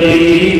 Hari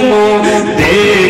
como Deus.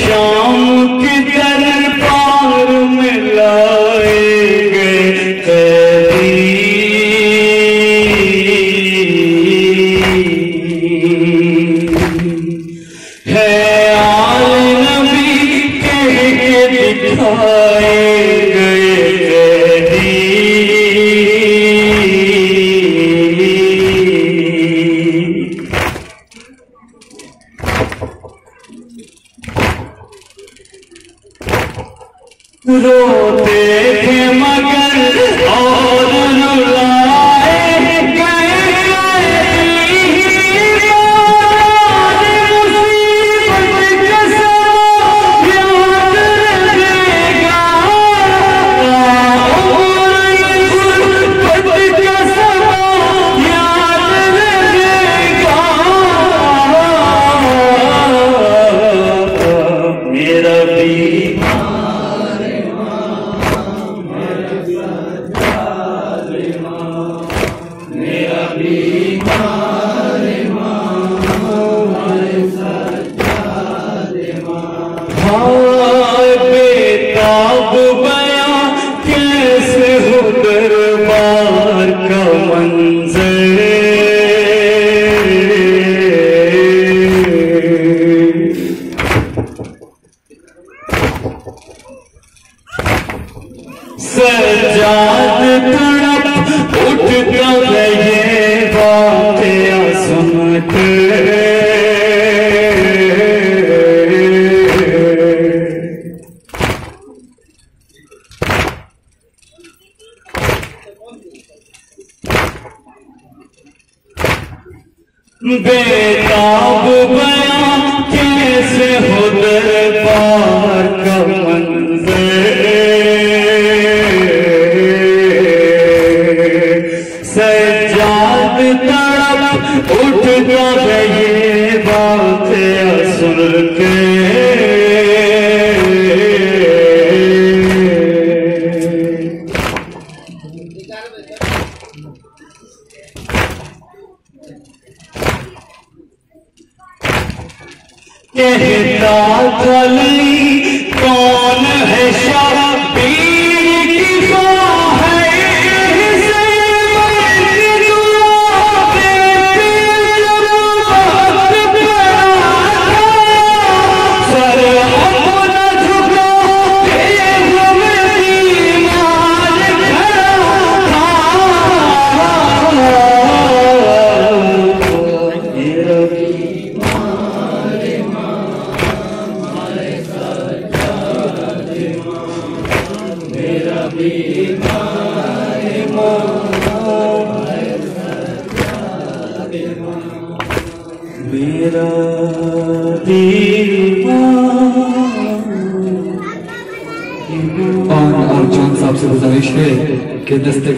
Sean. بے بیان کیسے تڑپ اٹھتا ہے یہ بات سن کے۔ کہتا گلی کون ہے شاہ میرا دل اور چاند صاحب سے گزارش ہے کہ دستے